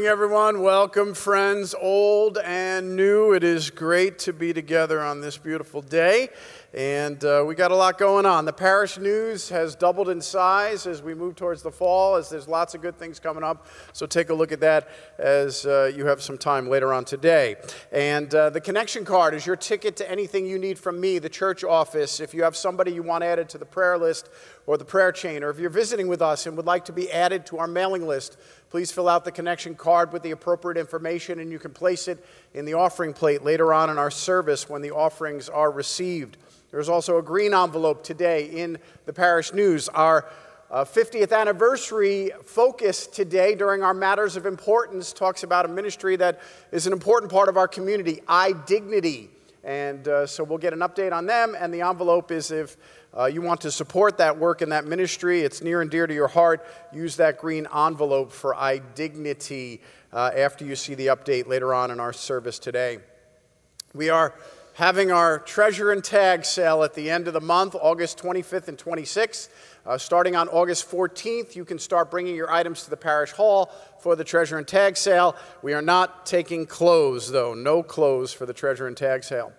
morning, everyone. Welcome, friends, old and new. It is great to be together on this beautiful day. And uh, we got a lot going on. The parish news has doubled in size as we move towards the fall, as there's lots of good things coming up. So take a look at that as uh, you have some time later on today. And uh, the connection card is your ticket to anything you need from me, the church office. If you have somebody you want added to the prayer list or the prayer chain, or if you're visiting with us and would like to be added to our mailing list, Please fill out the connection card with the appropriate information, and you can place it in the offering plate later on in our service when the offerings are received. There's also a green envelope today in the parish news. Our uh, 50th anniversary focus today during our Matters of Importance talks about a ministry that is an important part of our community, iDignity. And uh, so we'll get an update on them, and the envelope is if uh, you want to support that work and that ministry, it's near and dear to your heart, use that green envelope for iDignity uh, after you see the update later on in our service today. We are having our treasure and tag sale at the end of the month, August 25th and 26th. Uh, starting on August 14th, you can start bringing your items to the parish hall for the treasure and tag sale. We are not taking clothes, though, no clothes for the treasure and tag sale.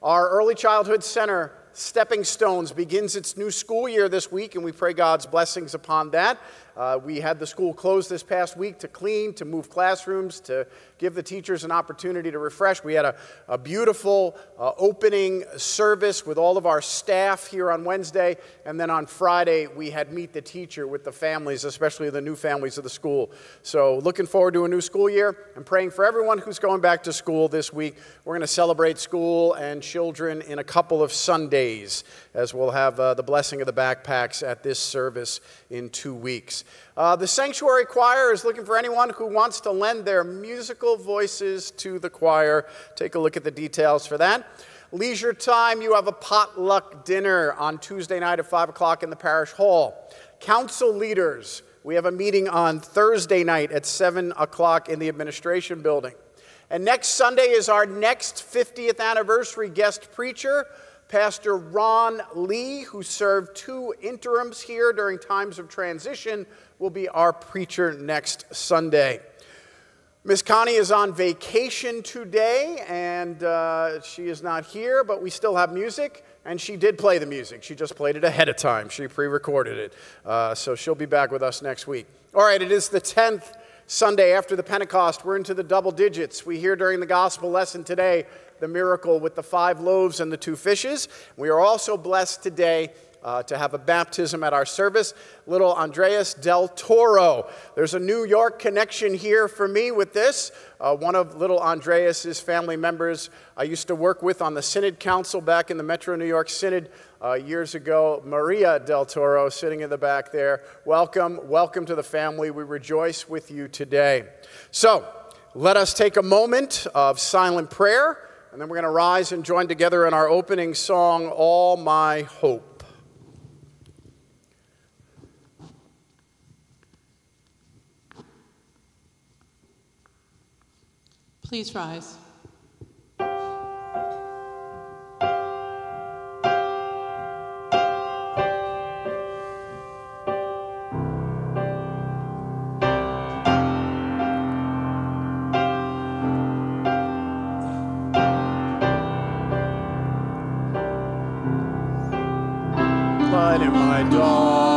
Our early childhood center Stepping Stones begins its new school year this week, and we pray God's blessings upon that. Uh, we had the school closed this past week to clean, to move classrooms, to give the teachers an opportunity to refresh. We had a, a beautiful uh, opening service with all of our staff here on Wednesday. And then on Friday, we had Meet the Teacher with the families, especially the new families of the school. So, looking forward to a new school year and praying for everyone who's going back to school this week. We're going to celebrate school and children in a couple of Sundays, as we'll have uh, the blessing of the backpacks at this service in two weeks. Uh, the Sanctuary Choir is looking for anyone who wants to lend their musical voices to the choir. Take a look at the details for that. Leisure time, you have a potluck dinner on Tuesday night at 5 o'clock in the parish hall. Council leaders, we have a meeting on Thursday night at 7 o'clock in the administration building. And next Sunday is our next 50th anniversary guest preacher. Pastor Ron Lee, who served two interims here during times of transition, will be our preacher next Sunday. Miss Connie is on vacation today, and uh, she is not here, but we still have music, and she did play the music. She just played it ahead of time. She pre recorded it. Uh, so she'll be back with us next week. All right, it is the 10th Sunday after the Pentecost. We're into the double digits. We hear during the gospel lesson today the miracle with the five loaves and the two fishes. We are also blessed today uh, to have a baptism at our service. Little Andreas Del Toro. There's a New York connection here for me with this. Uh, one of little Andreas's family members I used to work with on the Synod Council back in the Metro New York Synod uh, years ago. Maria Del Toro sitting in the back there. Welcome, welcome to the family. We rejoice with you today. So, let us take a moment of silent prayer, and then we're going to rise and join together in our opening song, All My Hope. Please rise. Light in my dog.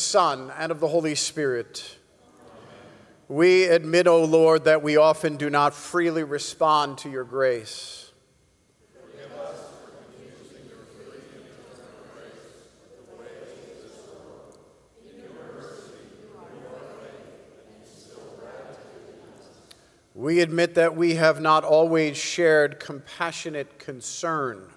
Son, and of the Holy Spirit. We admit, O Lord, that we often do not freely respond to your grace. We admit that we have not always shared compassionate concern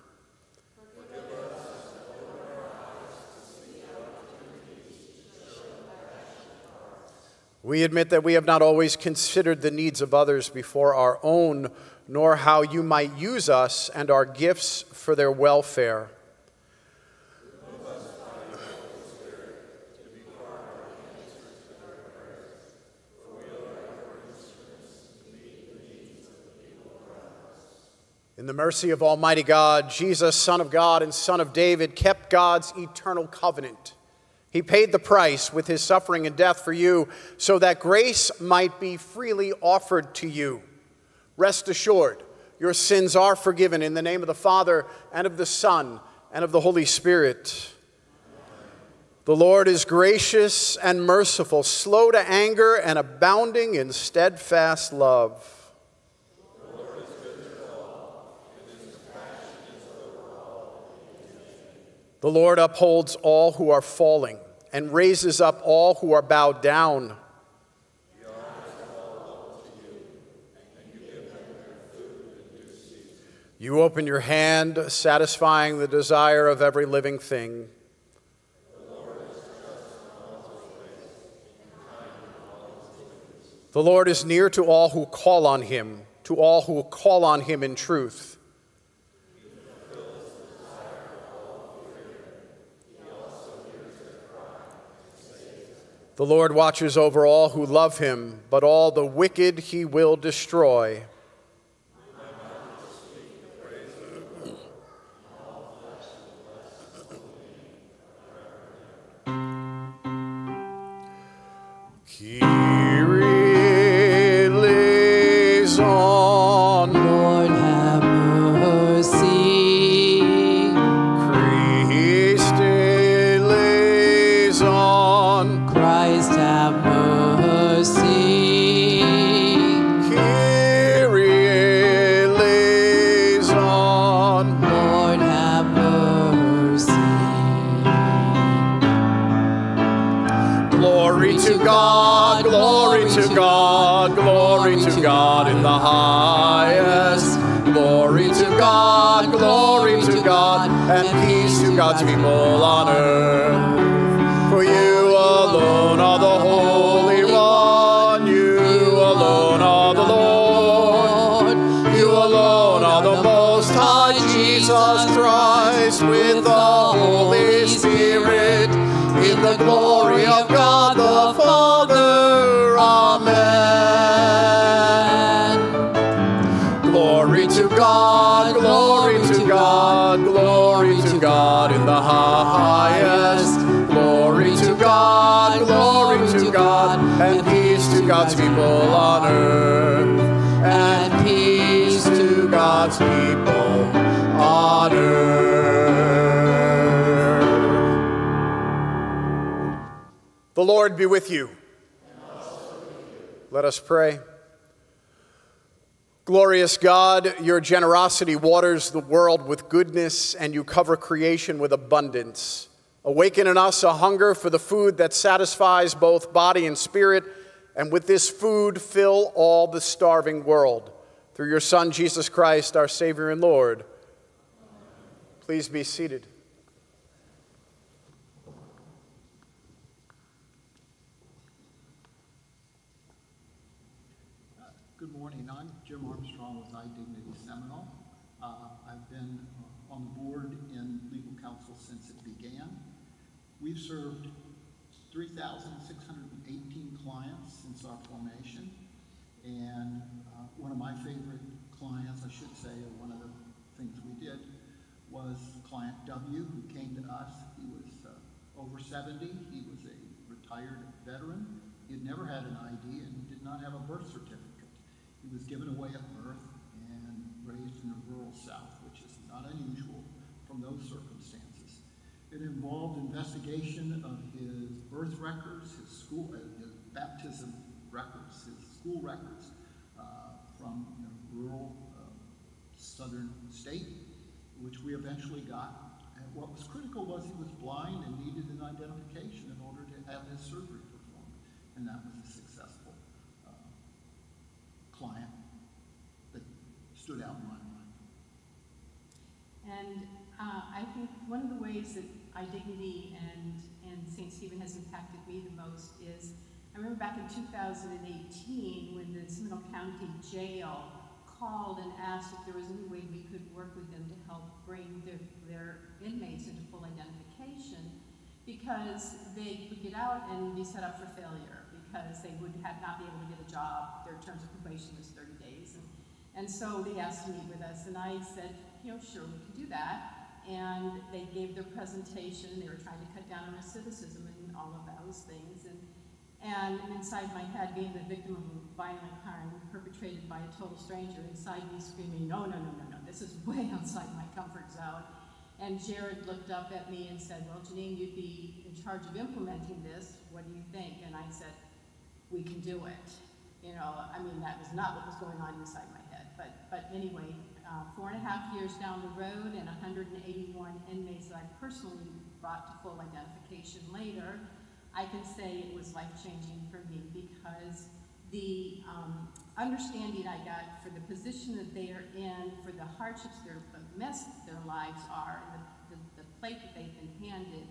We admit that we have not always considered the needs of others before our own, nor how you might use us and our gifts for their welfare. In the mercy of Almighty God, Jesus, Son of God and Son of David, kept God's eternal covenant he paid the price with his suffering and death for you so that grace might be freely offered to you. Rest assured, your sins are forgiven in the name of the Father and of the Son and of the Holy Spirit. The Lord is gracious and merciful, slow to anger, and abounding in steadfast love. The Lord upholds all who are falling and raises up all who are bowed down. You open your hand, satisfying the desire of every living thing. The Lord is near to all who call on him, to all who call on him in truth. The Lord watches over all who love him, but all the wicked he will destroy. Christ and peace to God's people on earth. For you alone are the Holy One, you alone are the Lord. You alone are the Most High, Jesus Christ, with the Holy Spirit, in the glory of God the Father. God's people on earth. And peace to God's people on earth. The Lord be with you. Let us pray. Glorious God, your generosity waters the world with goodness, and you cover creation with abundance. Awaken in us a hunger for the food that satisfies both body and spirit, and with this food, fill all the starving world. Through your Son, Jesus Christ, our Savior and Lord. Please be seated. Good morning. I'm Jim Armstrong with iDignity Seminole. Uh, I've been uh, on the board in legal counsel since it began. We've served 3,618 clients since our formation. And uh, one of my favorite clients, I should say, or one of the things we did, was client W, who came to us. He was uh, over 70. He was a retired veteran. He had never had an ID and he did not have a birth certificate. He was given away at birth and raised in the rural South, which is not unusual from those circumstances. It involved investigation of his birth records, his school, uh, his baptism records, his school records uh, from know, rural uh, southern state, which we eventually got. And what was critical was he was blind and needed an identification in order to have his surgery performed, and that was a successful uh, client that stood out in my mind. And uh, I think one of the ways that iDignity and, and St. Stephen has impacted me the most is I remember back in 2018 when the Seminole County Jail called and asked if there was any way we could work with them to help bring their, their inmates into full identification because they would get out and be set up for failure because they would have not be able to get a job. Their terms of probation was 30 days. And, and so they asked to meet with us, and I said, you know, sure, we can do that. And they gave their presentation. They were trying to cut down on recidivism and all of those things. And, inside my head, being the victim of a violent crime perpetrated by a total stranger, inside me screaming, no, no, no, no, no, this is way outside my comfort zone. And Jared looked up at me and said, well, Janine, you'd be in charge of implementing this. What do you think? And I said, we can do it. You know, I mean, that was not what was going on inside my head. But, but anyway, uh, four and a half years down the road and 181 inmates that I personally brought to full identification later, I can say it was life-changing for me because the um, understanding I got for the position that they are in, for the hardships, their, the mess their lives are, and the, the, the plate that they've been handed,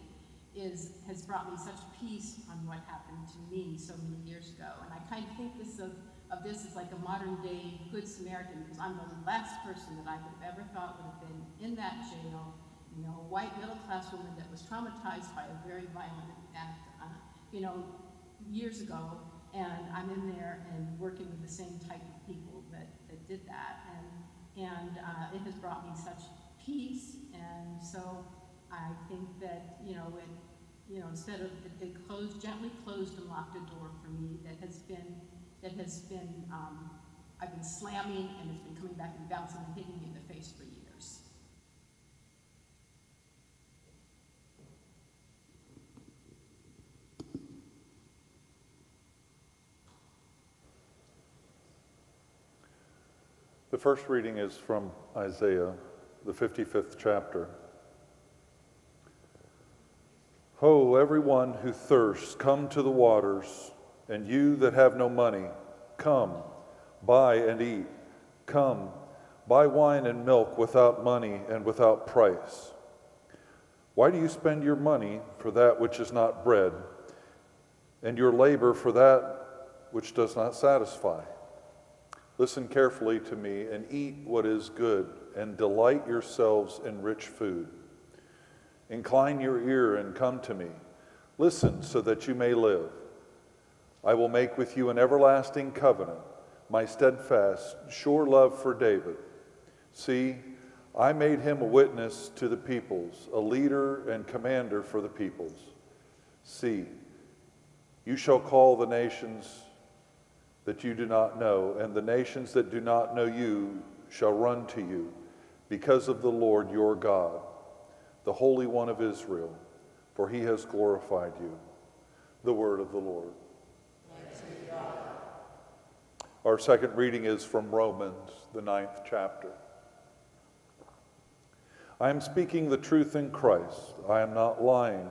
is, has brought me such peace on what happened to me so many years ago. And I kind of think this of, of this as like a modern day Good Samaritan because I'm the last person that I would have ever thought would have been in that jail, you know, a white middle class woman that was traumatized by a very violent act, you know, years ago. And I'm in there and working with the same type of people that, that did that. And, and uh, it has brought me such peace. And so I think that, you know, it, you know, instead of, it closed, gently closed and locked a door for me that has been, that has been, um, I've been slamming and it's been coming back and bouncing and hitting me in the face for years. The first reading is from Isaiah, the 55th chapter. Ho, everyone who thirsts, come to the waters, and you that have no money, come, buy and eat. Come, buy wine and milk without money and without price. Why do you spend your money for that which is not bread, and your labor for that which does not satisfy? Listen carefully to me and eat what is good, and delight yourselves in rich food. Incline your ear and come to me. Listen so that you may live. I will make with you an everlasting covenant, my steadfast, sure love for David. See, I made him a witness to the peoples, a leader and commander for the peoples. See, you shall call the nations that you do not know, and the nations that do not know you shall run to you because of the Lord your God the Holy One of Israel, for he has glorified you. The word of the Lord. Our second reading is from Romans, the ninth chapter. I am speaking the truth in Christ. I am not lying.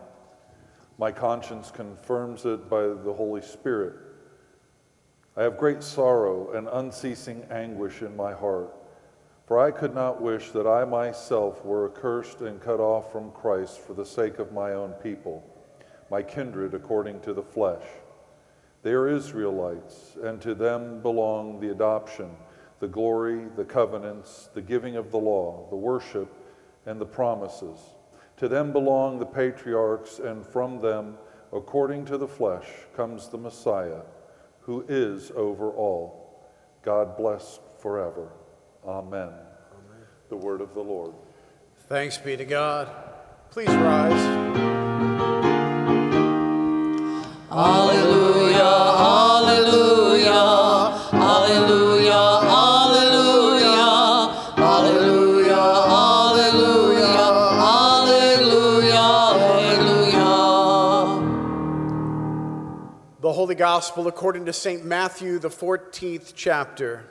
My conscience confirms it by the Holy Spirit. I have great sorrow and unceasing anguish in my heart. For I could not wish that I myself were accursed and cut off from Christ for the sake of my own people, my kindred according to the flesh. They are Israelites, and to them belong the adoption, the glory, the covenants, the giving of the law, the worship, and the promises. To them belong the patriarchs, and from them, according to the flesh, comes the Messiah, who is over all. God bless forever. Amen. Amen. The word of the Lord. Thanks be to God. Please rise. Hallelujah, Holy Gospel according to St. Matthew, the 14th chapter.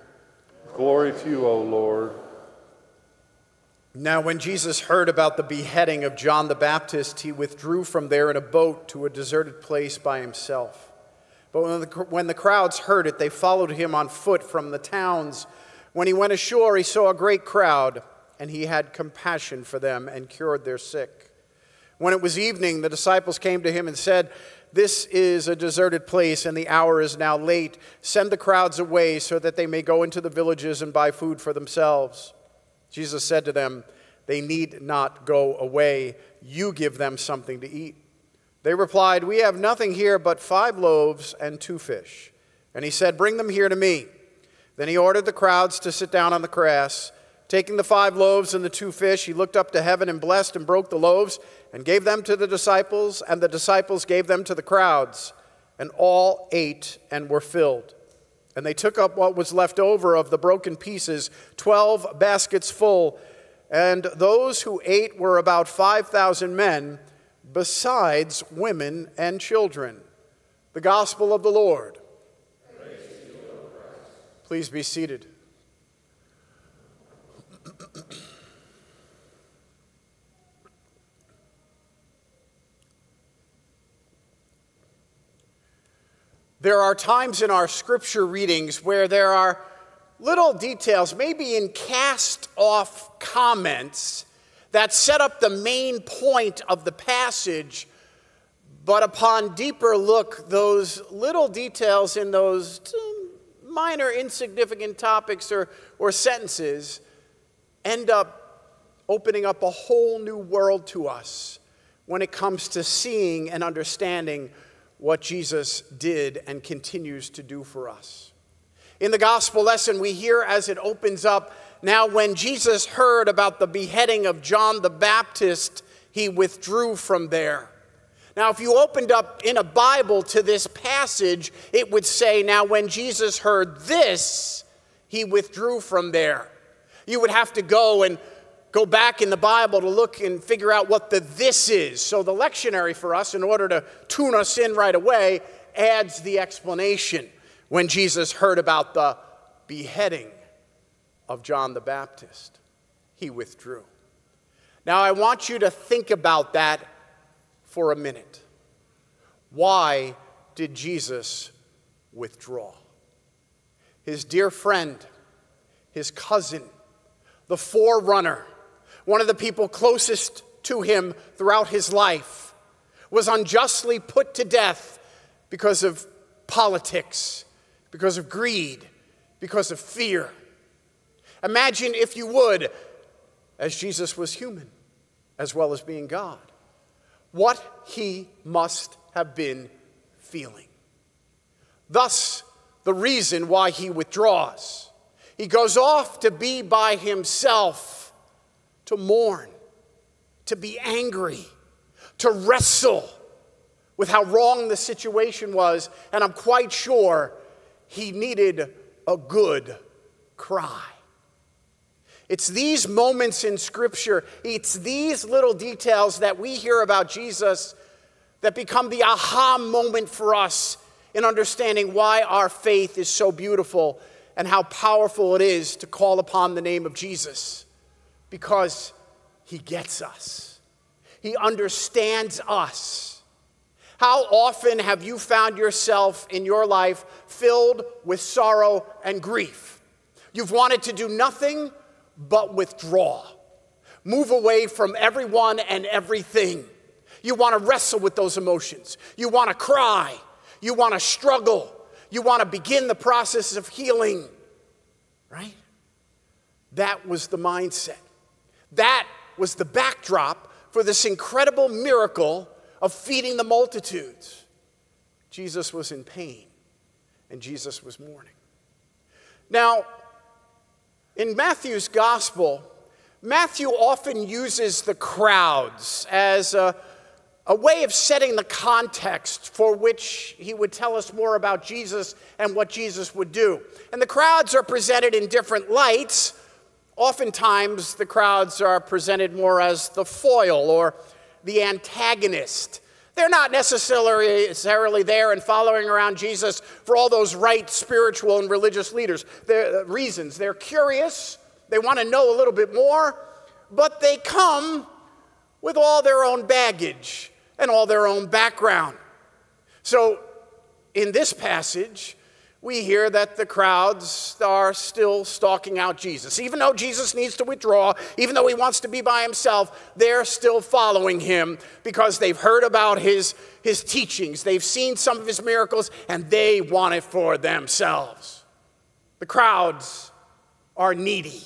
Glory to you, O Lord. Now, when Jesus heard about the beheading of John the Baptist, he withdrew from there in a boat to a deserted place by himself. But when the, when the crowds heard it, they followed him on foot from the towns. When he went ashore, he saw a great crowd, and he had compassion for them and cured their sick. When it was evening, the disciples came to him and said, This is a deserted place, and the hour is now late. Send the crowds away so that they may go into the villages and buy food for themselves. Jesus said to them, They need not go away. You give them something to eat. They replied, We have nothing here but five loaves and two fish. And he said, Bring them here to me. Then he ordered the crowds to sit down on the grass. Taking the five loaves and the two fish, he looked up to heaven and blessed and broke the loaves and gave them to the disciples, and the disciples gave them to the crowds. And all ate and were filled. And they took up what was left over of the broken pieces, 12 baskets full. And those who ate were about 5,000 men, besides women and children. The gospel of the Lord. Please be seated. There are times in our scripture readings where there are little details, maybe in cast off comments, that set up the main point of the passage, but upon deeper look, those little details in those minor, insignificant topics or, or sentences end up opening up a whole new world to us when it comes to seeing and understanding what Jesus did and continues to do for us. In the gospel lesson, we hear as it opens up now, when Jesus heard about the beheading of John the Baptist, he withdrew from there. Now, if you opened up in a Bible to this passage, it would say, Now, when Jesus heard this, he withdrew from there. You would have to go and go back in the Bible to look and figure out what the this is. So the lectionary for us, in order to tune us in right away, adds the explanation when Jesus heard about the beheading of John the Baptist, he withdrew. Now, I want you to think about that for a minute. Why did Jesus withdraw? His dear friend, his cousin, the forerunner, one of the people closest to him throughout his life, was unjustly put to death because of politics, because of greed, because of fear. Imagine, if you would, as Jesus was human as well as being God, what he must have been feeling. Thus, the reason why he withdraws. He goes off to be by himself, to mourn, to be angry, to wrestle with how wrong the situation was, and I'm quite sure he needed a good cry. It's these moments in Scripture, it's these little details that we hear about Jesus that become the aha moment for us in understanding why our faith is so beautiful and how powerful it is to call upon the name of Jesus. Because he gets us, he understands us. How often have you found yourself in your life filled with sorrow and grief? You've wanted to do nothing but withdraw, move away from everyone and everything. You want to wrestle with those emotions. You want to cry. You want to struggle. You want to begin the process of healing, right? That was the mindset. That was the backdrop for this incredible miracle of feeding the multitudes. Jesus was in pain and Jesus was mourning. Now, in Matthew's gospel, Matthew often uses the crowds as a, a way of setting the context for which he would tell us more about Jesus and what Jesus would do. And the crowds are presented in different lights. Oftentimes, the crowds are presented more as the foil or the antagonist. They're not necessarily there and following around Jesus for all those right spiritual and religious leaders. They're, uh, reasons. They're curious, they want to know a little bit more, but they come with all their own baggage and all their own background. So, in this passage, we hear that the crowds are still stalking out Jesus. Even though Jesus needs to withdraw, even though he wants to be by himself, they're still following him because they've heard about his, his teachings. They've seen some of his miracles and they want it for themselves. The crowds are needy,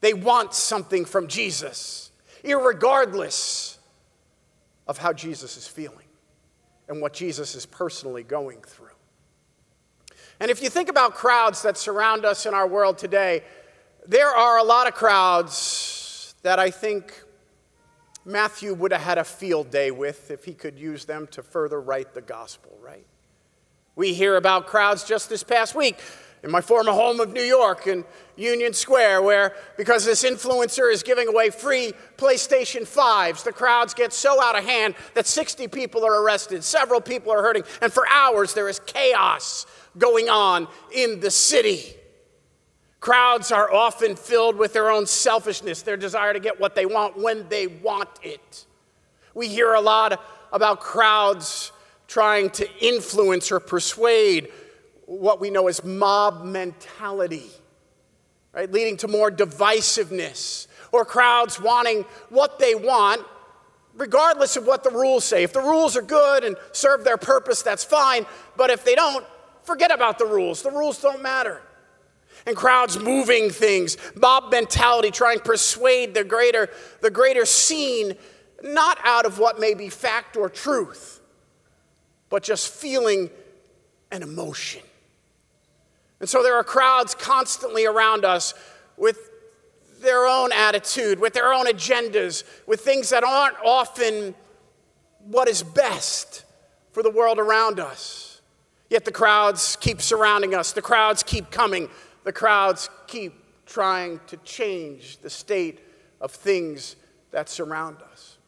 they want something from Jesus, regardless of how Jesus is feeling and what Jesus is personally going through. And if you think about crowds that surround us in our world today, there are a lot of crowds that I think Matthew would have had a field day with if he could use them to further write the gospel, right? We hear about crowds just this past week in my former home of New York in Union Square, where because this influencer is giving away free PlayStation 5s, the crowds get so out of hand that 60 people are arrested, several people are hurting, and for hours there is chaos going on in the city. Crowds are often filled with their own selfishness, their desire to get what they want when they want it. We hear a lot about crowds trying to influence or persuade what we know as mob mentality, right? Leading to more divisiveness or crowds wanting what they want regardless of what the rules say. If the rules are good and serve their purpose, that's fine. But if they don't, Forget about the rules. The rules don't matter. And crowds moving things, mob mentality, trying to persuade the greater, the greater scene, not out of what may be fact or truth, but just feeling an emotion. And so there are crowds constantly around us with their own attitude, with their own agendas, with things that aren't often what is best for the world around us. Yet the crowds keep surrounding us, the crowds keep coming, the crowds keep trying to change the state of things that surround us.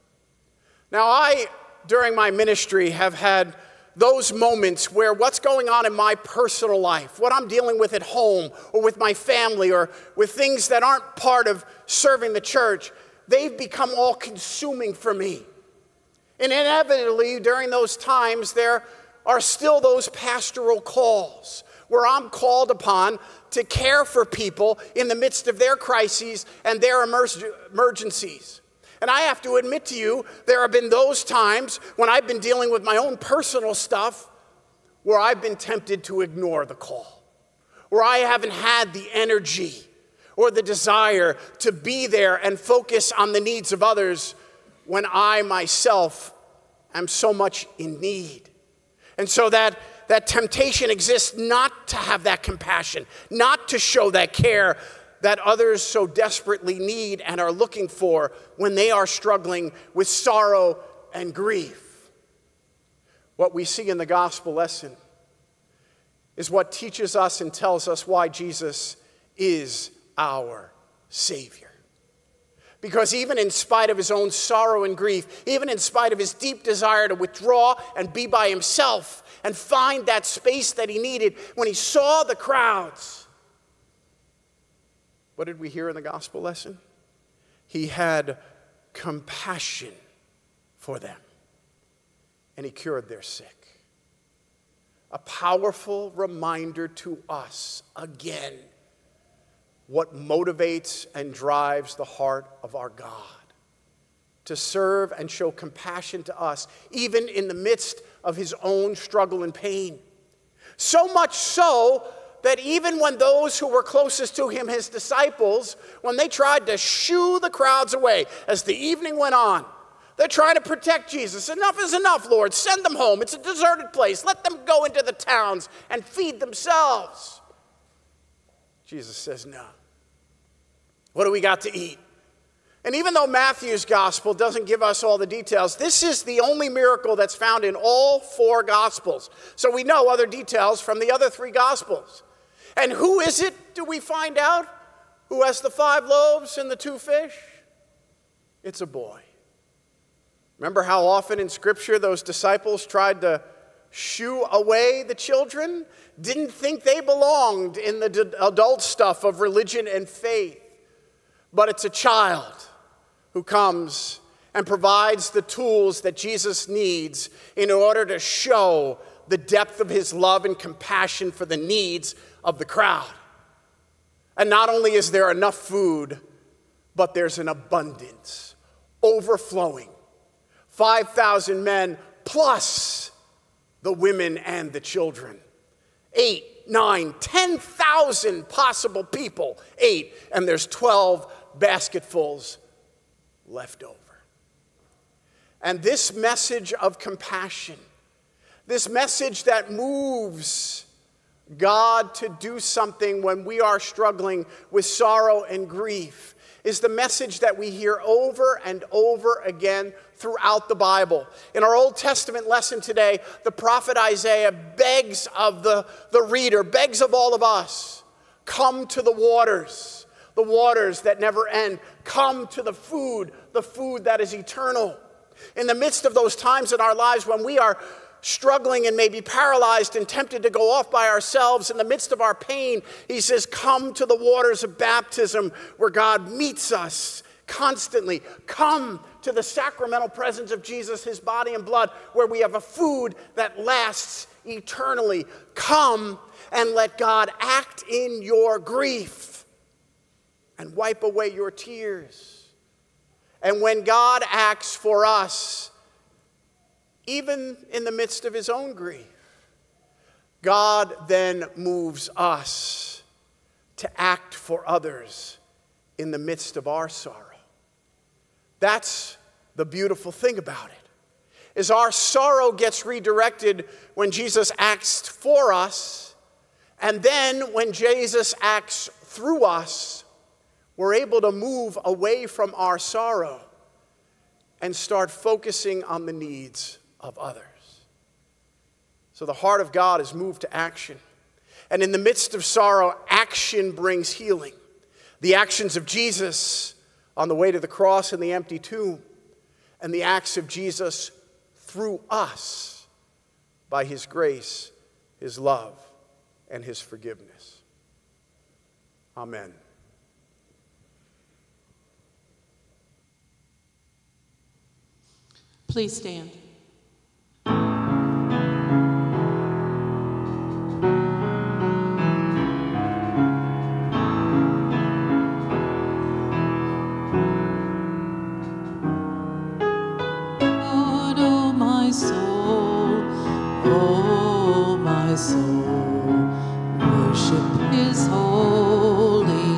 Now, I, during my ministry, have had those moments where what's going on in my personal life, what I'm dealing with at home or with my family or with things that aren't part of serving the church, they've become all consuming for me. And inevitably, during those times, there are still those pastoral calls where I'm called upon to care for people in the midst of their crises and their emergencies. And I have to admit to you, there have been those times when I've been dealing with my own personal stuff where I've been tempted to ignore the call, where I haven't had the energy or the desire to be there and focus on the needs of others when I myself am so much in need. And so that, that temptation exists not to have that compassion, not to show that care that others so desperately need and are looking for when they are struggling with sorrow and grief. What we see in the gospel lesson is what teaches us and tells us why Jesus is our Savior. Because even in spite of his own sorrow and grief, even in spite of his deep desire to withdraw and be by himself and find that space that he needed, when he saw the crowds, what did we hear in the gospel lesson? He had compassion for them and he cured their sick. A powerful reminder to us again what motivates and drives the heart of our God to serve and show compassion to us, even in the midst of his own struggle and pain. So much so that even when those who were closest to him, his disciples, when they tried to shoo the crowds away as the evening went on, they're trying to protect Jesus. Enough is enough, Lord. Send them home. It's a deserted place. Let them go into the towns and feed themselves. Jesus says, No. What do we got to eat? And even though Matthew's gospel doesn't give us all the details, this is the only miracle that's found in all four gospels. So we know other details from the other three gospels. And who is it, do we find out, who has the five loaves and the two fish? It's a boy. Remember how often in Scripture those disciples tried to shoo away the children? Didn't think they belonged in the adult stuff of religion and faith but it's a child who comes and provides the tools that Jesus needs in order to show the depth of his love and compassion for the needs of the crowd. And not only is there enough food, but there's an abundance, overflowing. 5,000 men plus the women and the children. Eight, nine, 10,000 possible people. Eight, and there's 12 basketfuls left over. And this message of compassion, this message that moves God to do something when we are struggling with sorrow and grief, is the message that we hear over and over again throughout the Bible. In our Old Testament lesson today, the prophet Isaiah begs of the, the reader, begs of all of us, come to the waters the waters that never end. Come to the food, the food that is eternal. In the midst of those times in our lives when we are struggling and maybe paralyzed and tempted to go off by ourselves in the midst of our pain, he says, Come to the waters of baptism where God meets us constantly. Come to the sacramental presence of Jesus, his body and blood, where we have a food that lasts eternally. Come and let God act in your grief and wipe away your tears. And when God acts for us, even in the midst of his own grief, God then moves us to act for others in the midst of our sorrow. That's the beautiful thing about it. Is our sorrow gets redirected when Jesus acts for us, and then when Jesus acts through us, we're able to move away from our sorrow and start focusing on the needs of others. So the heart of God is moved to action. And in the midst of sorrow, action brings healing. The actions of Jesus on the way to the cross and the empty tomb, and the acts of Jesus through us by his grace, his love, and his forgiveness. Amen. Please stand. soul, oh my soul, worship his holy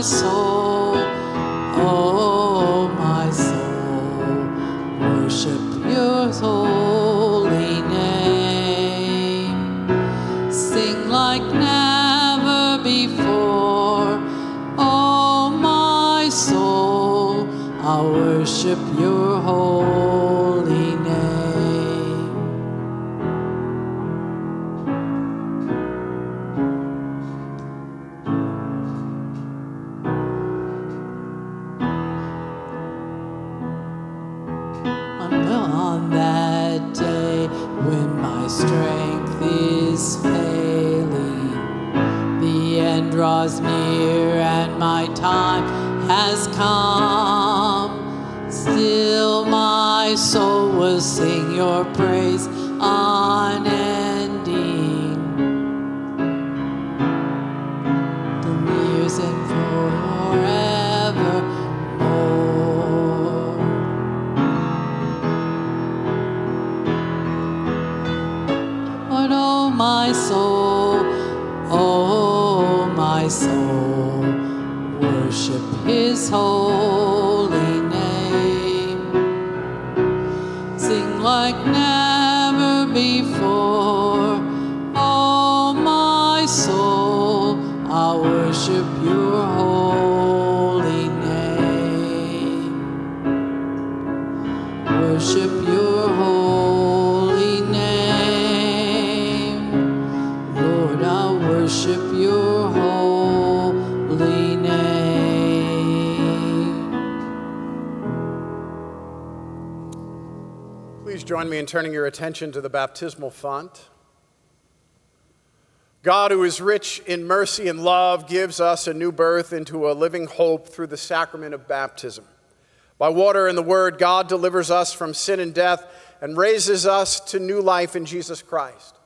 my soul. and turning your attention to the baptismal font. God, who is rich in mercy and love, gives us a new birth into a living hope through the sacrament of baptism. By water and the word, God delivers us from sin and death and raises us to new life in Jesus Christ.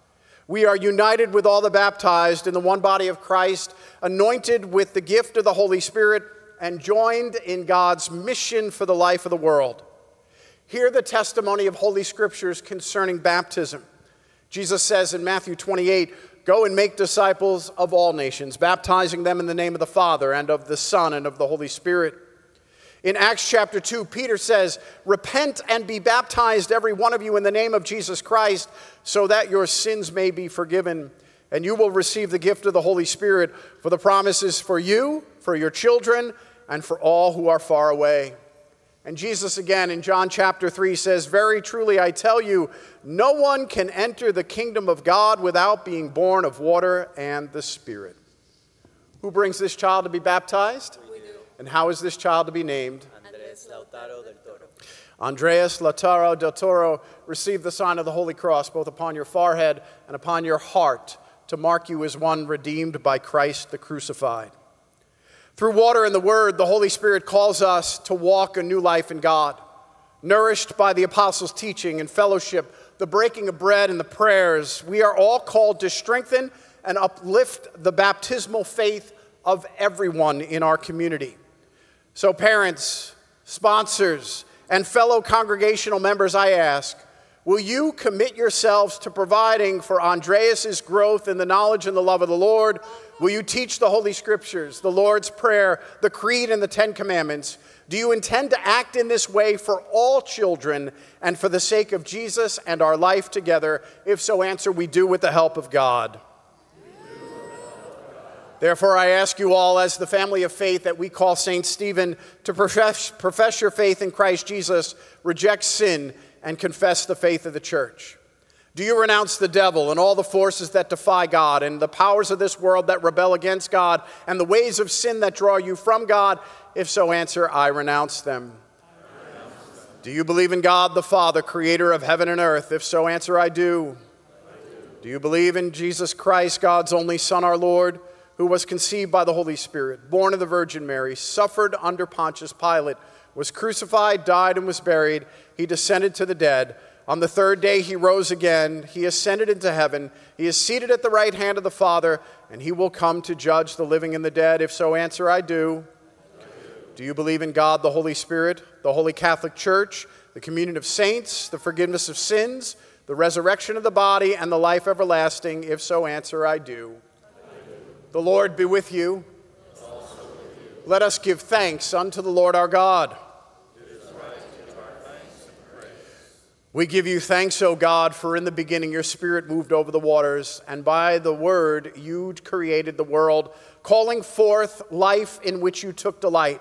We are united with all the baptized in the one body of Christ, anointed with the gift of the Holy Spirit, and joined in God's mission for the life of the world. Hear the testimony of Holy Scriptures concerning baptism. Jesus says in Matthew 28 Go and make disciples of all nations, baptizing them in the name of the Father and of the Son and of the Holy Spirit. In Acts chapter 2, Peter says, Repent and be baptized, every one of you, in the name of Jesus Christ, so that your sins may be forgiven. And you will receive the gift of the Holy Spirit, for the promises for you, for your children, and for all who are far away and Jesus again in John chapter 3 says, Very truly I tell you, no one can enter the kingdom of God without being born of water and the Spirit. Who brings this child to be baptized? We do. And how is this child to be named? Andres Lautaro del Toro. Andreas Lautaro del Toro, receive the sign of the Holy Cross both upon your forehead and upon your heart to mark you as one redeemed by Christ the crucified. Through water and the Word, the Holy Spirit calls us to walk a new life in God. Nourished by the apostles' teaching and fellowship, the breaking of bread and the prayers, we are all called to strengthen and uplift the baptismal faith of everyone in our community. So, parents, sponsors, and fellow congregational members, I ask, will you commit yourselves to providing for Andreas's growth in the knowledge and the love of the Lord? Will you teach the Holy Scriptures, the Lord's Prayer, the Creed, and the Ten Commandments? Do you intend to act in this way for all children and for the sake of Jesus and our life together? If so, answer, we do with the help of God. Therefore, I ask you all, as the family of faith that we call St. Stephen, to profess, profess your faith in Christ Jesus, reject sin, and confess the faith of the church. Do you renounce the devil and all the forces that defy God, and the powers of this world that rebel against God, and the ways of sin that draw you from God? If so, answer, I renounce them. Do you believe in God the Father, creator of heaven and earth? If so, answer, I do. Do you believe in Jesus Christ, God's only Son, our Lord? who was conceived by the Holy Spirit, born of the Virgin Mary, suffered under Pontius Pilate, was crucified, died, and was buried. He descended to the dead. On the third day, he rose again. He ascended into heaven. He is seated at the right hand of the Father, and he will come to judge the living and the dead. If so, answer, I do. Do you believe in God, the Holy Spirit, the Holy Catholic Church, the communion of saints, the forgiveness of sins, the resurrection of the body, and the life everlasting? If so, answer, I do. The Lord be with you. Let us give thanks unto the Lord our God. We give you thanks, O God, for in the beginning your Spirit moved over the waters, and by the word you created the world, calling forth life in which you took delight.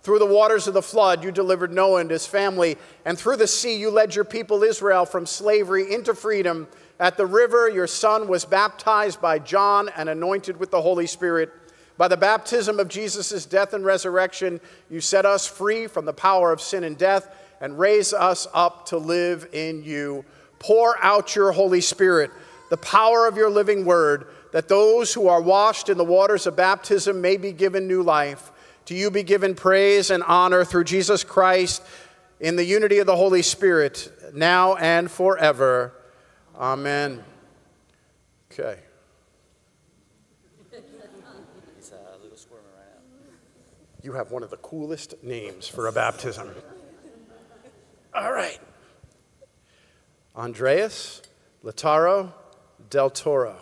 Through the waters of the flood, you delivered Noah and his family, and through the sea, you led your people Israel from slavery into freedom. At the river, your son was baptized by John and anointed with the Holy Spirit. By the baptism of Jesus' death and resurrection, you set us free from the power of sin and death and raise us up to live in you. Pour out your Holy Spirit, the power of your living word, that those who are washed in the waters of baptism may be given new life. To you be given praise and honor through Jesus Christ in the unity of the Holy Spirit, now and forever. Amen. Okay. He's uh, a little squirmer right now. You have one of the coolest names for a baptism. All right. Andreas Lautaro del Toro.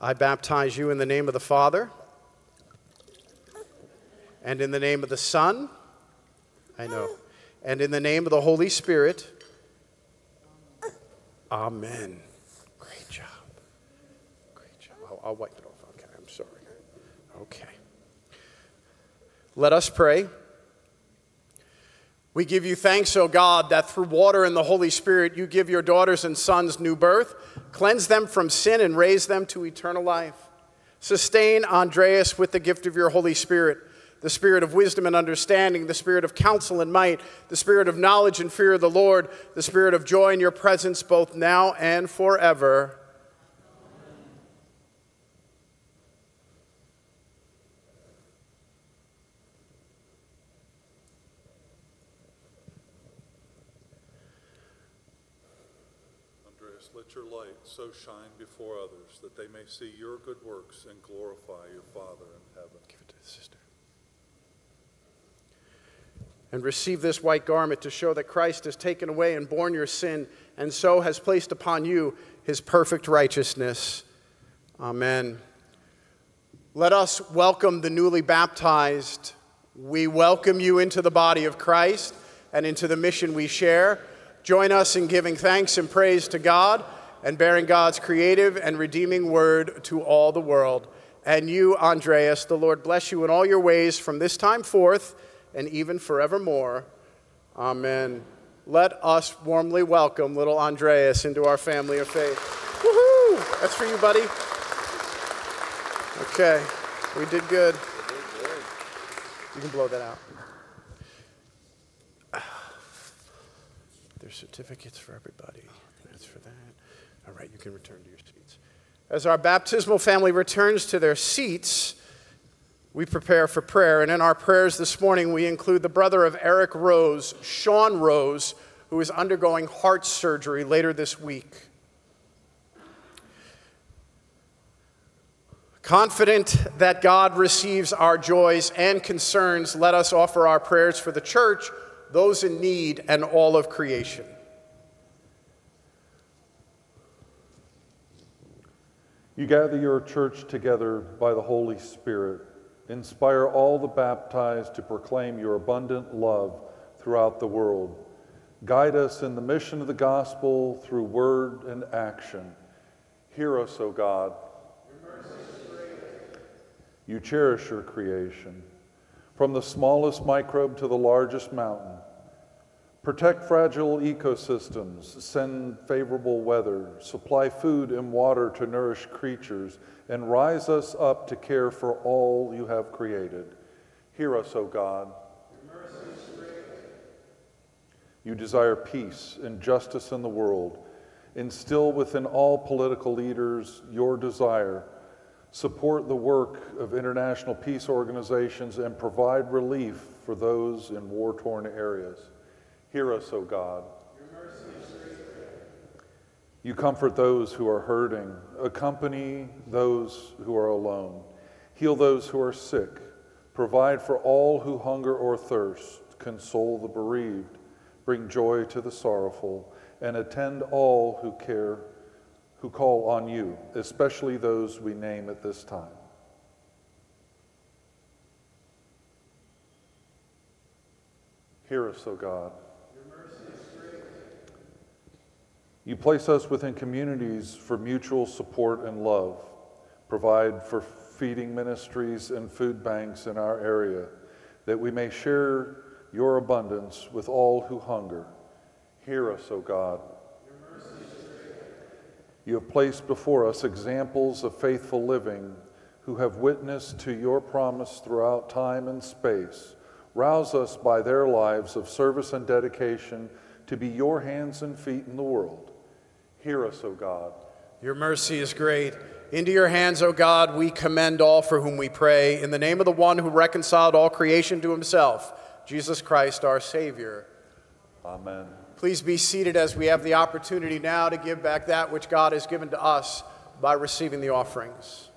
I baptize you in the name of the Father and in the name of the Son. I know. And in the name of the Holy Spirit. Amen. Great job. Great job. I'll, I'll wipe it off. Okay, I'm sorry. Okay. Let us pray. We give you thanks, O God, that through water and the Holy Spirit you give your daughters and sons new birth, cleanse them from sin, and raise them to eternal life. Sustain Andreas with the gift of your Holy Spirit the spirit of wisdom and understanding, the spirit of counsel and might, the spirit of knowledge and fear of the Lord, the spirit of joy in your presence both now and forever. Andreas, let your light so shine before others that they may see your good works and glorify your Father in heaven. Give it to the sister. And receive this white garment to show that Christ has taken away and borne your sin, and so has placed upon you his perfect righteousness. Amen. Let us welcome the newly baptized. We welcome you into the body of Christ and into the mission we share. Join us in giving thanks and praise to God and bearing God's creative and redeeming word to all the world. And you, Andreas, the Lord bless you in all your ways from this time forth and even forevermore. Amen. Let us warmly welcome little Andreas into our family of faith. Woohoo! That's for you, buddy. Okay, we did good. You can blow that out. There's certificates for everybody. That's for that. All right, you can return to your seats. As our baptismal family returns to their seats, we prepare for prayer. And in our prayers this morning, we include the brother of Eric Rose, Sean Rose, who is undergoing heart surgery later this week. Confident that God receives our joys and concerns, let us offer our prayers for the church, those in need, and all of creation. You gather your church together by the Holy Spirit. Inspire all the baptized to proclaim your abundant love throughout the world. Guide us in the mission of the gospel through word and action. Hear us, O God. You cherish your creation, from the smallest microbe to the largest mountain. Protect fragile ecosystems, send favorable weather, supply food and water to nourish creatures, and rise us up to care for all you have created. Hear us, O God. Your mercy is great. You desire peace and justice in the world. Instill within all political leaders your desire support the work of international peace organizations, and provide relief for those in war torn areas. Hear us, O God. Your mercy is straightforward. You comfort those who are hurting, accompany those who are alone, heal those who are sick, provide for all who hunger or thirst, console the bereaved, bring joy to the sorrowful, and attend all who care who call on you, especially those we name at this time. Hear us, O God. You place us within communities for mutual support and love. Provide for feeding ministries and food banks in our area, that we may share your abundance with all who hunger. Hear us, O God. You have placed before us examples of faithful living who have witnessed to your promise throughout time and space. Rouse us by their lives of service and dedication to be your hands and feet in the world. Hear us, O God. Your mercy is great. Into your hands, O God, we commend all for whom we pray. In the name of the one who reconciled all creation to himself, Jesus Christ, our Savior. Amen. Please be seated as we have the opportunity now to give back that which God has given to us by receiving the offerings.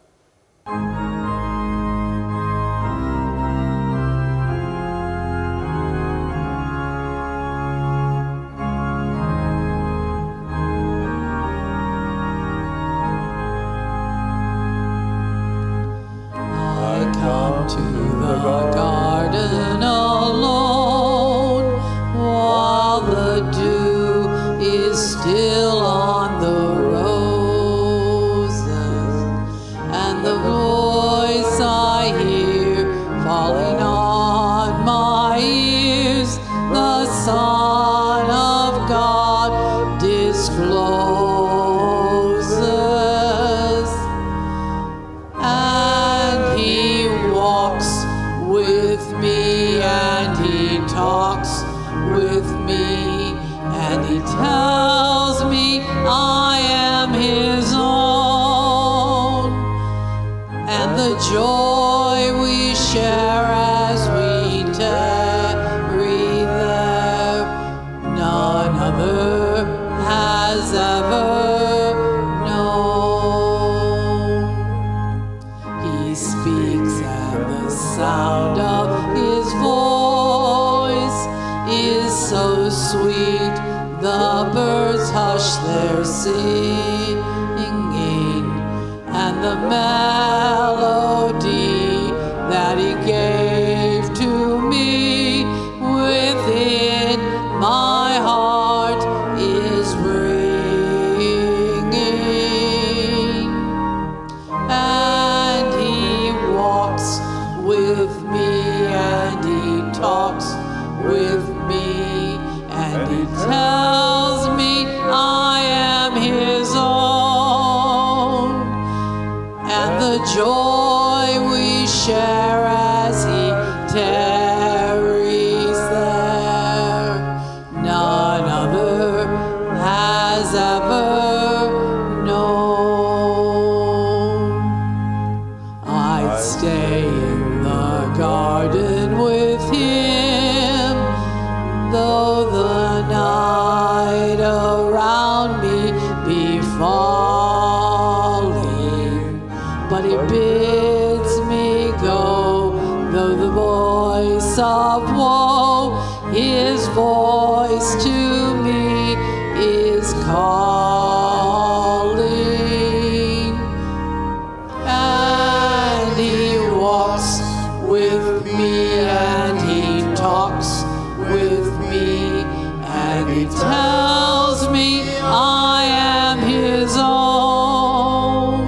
And he tells me I am his own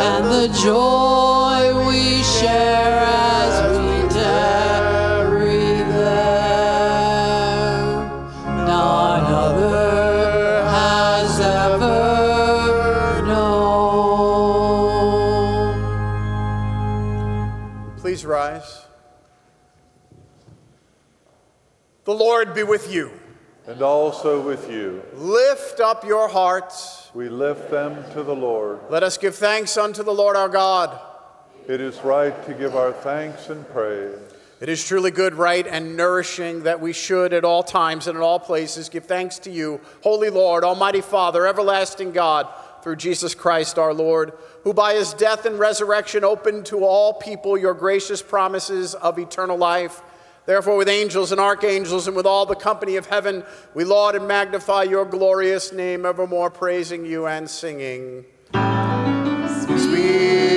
and the joy we share as we tarry there none other has ever known. Please rise. The Lord be with you. And also with you. Lift up your hearts. We lift them to the Lord. Let us give thanks unto the Lord our God. It is right to give our thanks and praise. It is truly good, right, and nourishing that we should at all times and in all places give thanks to you, Holy Lord, Almighty Father, everlasting God, through Jesus Christ our Lord, who by his death and resurrection opened to all people your gracious promises of eternal life. Therefore, with angels and archangels and with all the company of heaven, we laud and magnify your glorious name, evermore praising you and singing. Spirit,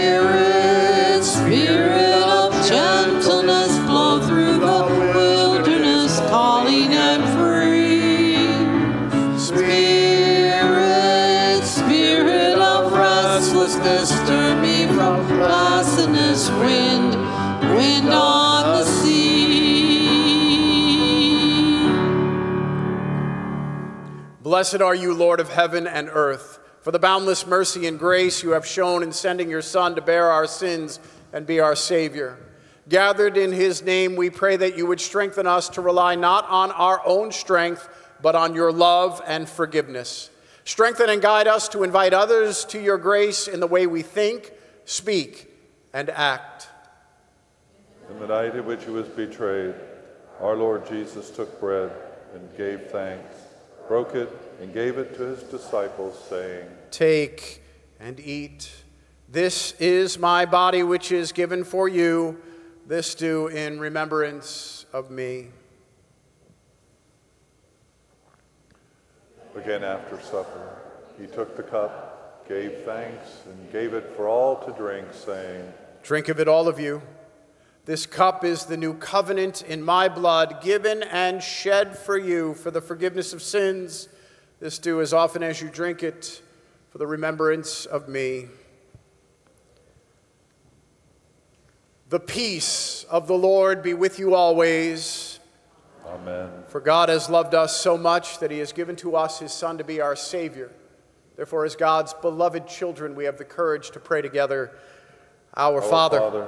Blessed are you, Lord of heaven and earth, for the boundless mercy and grace you have shown in sending your Son to bear our sins and be our Savior. Gathered in his name, we pray that you would strengthen us to rely not on our own strength, but on your love and forgiveness. Strengthen and guide us to invite others to your grace in the way we think, speak, and act. In the night in which he was betrayed, our Lord Jesus took bread and gave thanks, broke it, and gave it to his disciples, saying, Take and eat. This is my body, which is given for you. This do in remembrance of me. Again after supper, he took the cup, gave thanks, and gave it for all to drink, saying, Drink of it, all of you. This cup is the new covenant in my blood, given and shed for you for the forgiveness of sins. This do as often as you drink it for the remembrance of me. The peace of the Lord be with you always. Amen. For God has loved us so much that he has given to us his Son to be our Savior. Therefore, as God's beloved children, we have the courage to pray together Our, Our Father,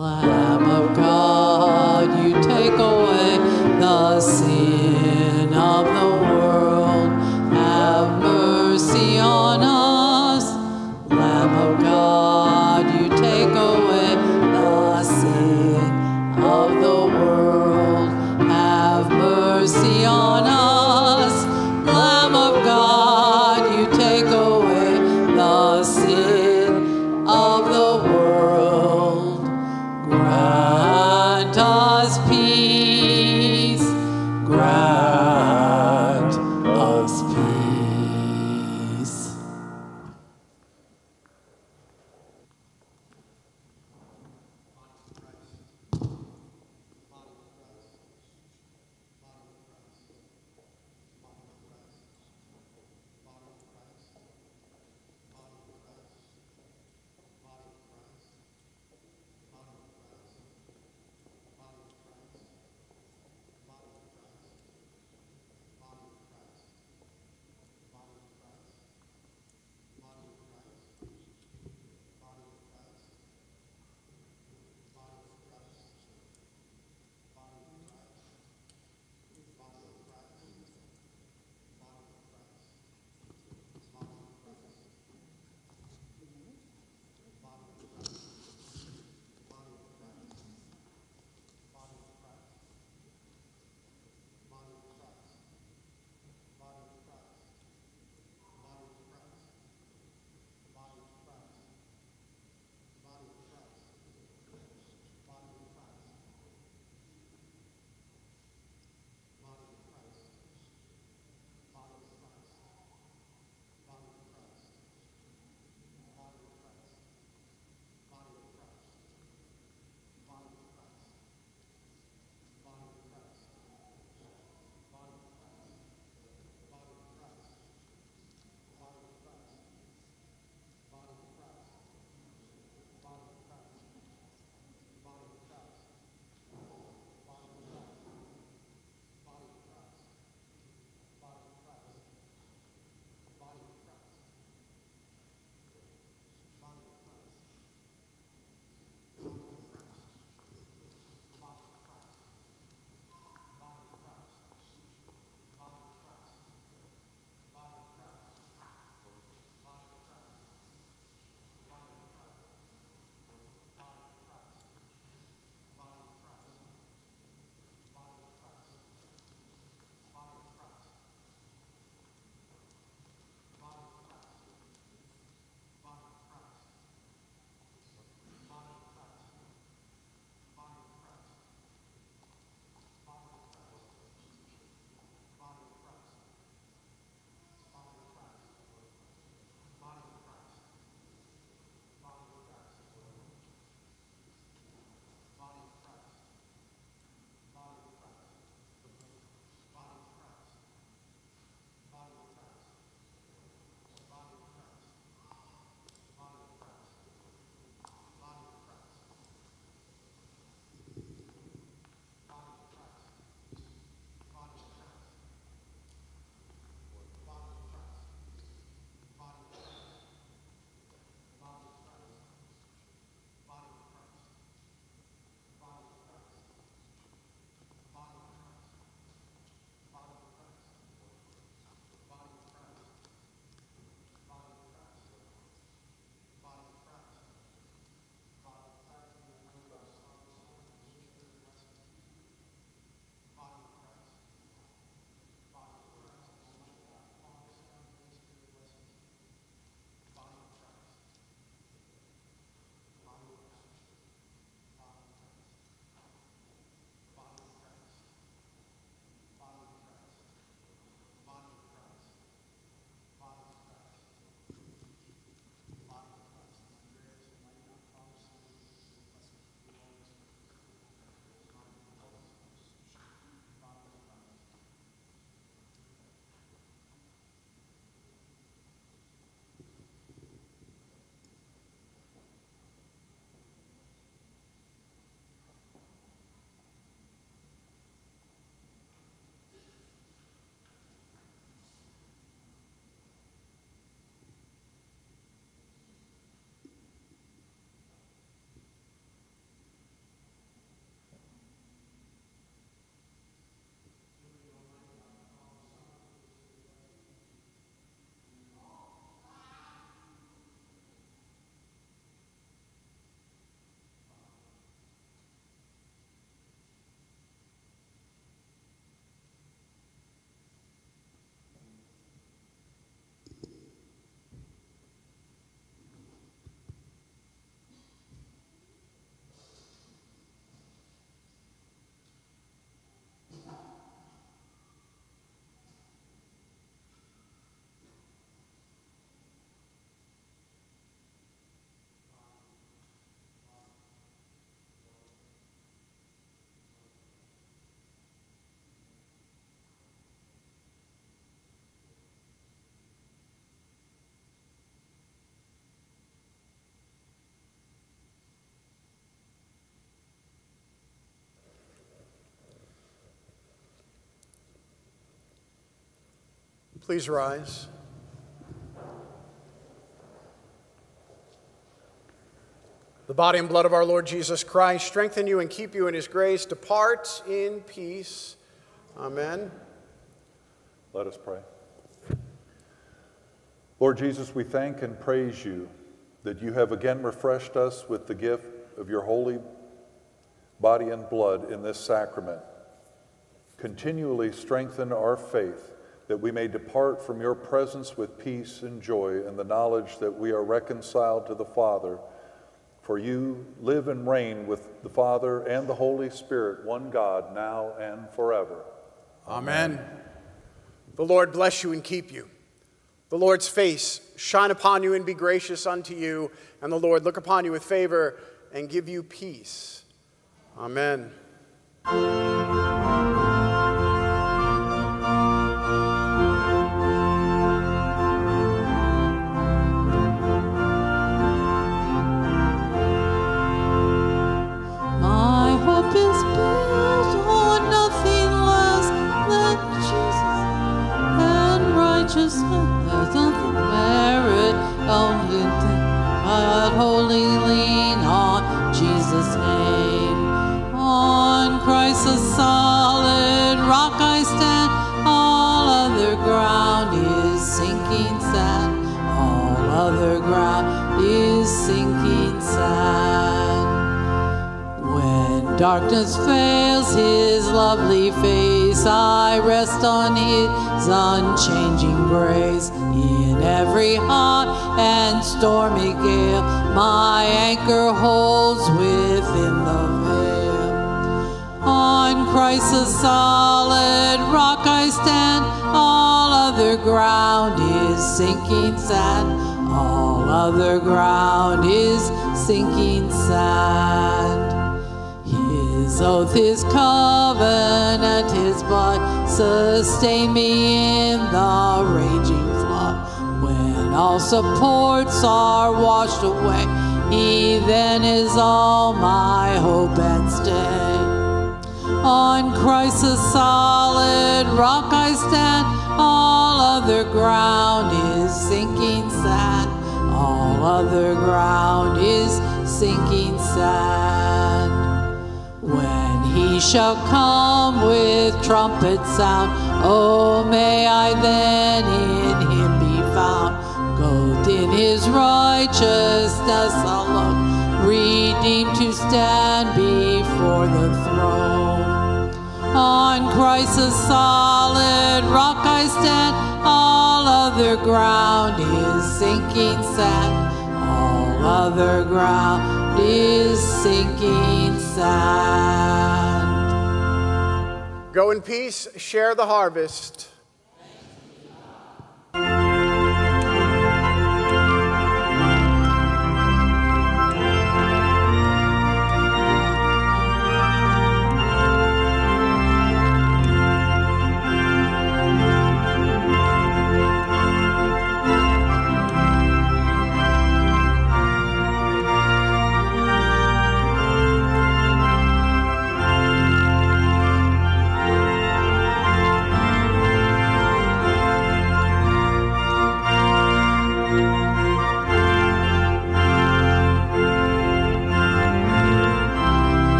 Lamb of God, you take away the sin of the world. Please rise. The body and blood of our Lord Jesus Christ strengthen you and keep you in his grace. Depart in peace. Amen. Let us pray. Lord Jesus, we thank and praise you that you have again refreshed us with the gift of your holy body and blood in this sacrament. Continually strengthen our faith that we may depart from your presence with peace and joy and the knowledge that we are reconciled to the Father. For you live and reign with the Father and the Holy Spirit, one God, now and forever. Amen. The Lord bless you and keep you. The Lord's face shine upon you and be gracious unto you, and the Lord look upon you with favor and give you peace. Amen. Other ground is sinking sand. His oath, his covenant, his blood sustain me in the raging flood. When all supports are washed away, he then is all my hope and stay. On Christ the solid rock I stand, all other ground is sinking sand. Other ground is sinking sand. When he shall come with trumpet sound, oh, may I then in him be found, clothed in his righteousness alone, redeemed to stand before the throne. On Christ's solid rock I stand, all other ground is sinking sand. All other ground is sinking sand. Go in peace, share the harvest.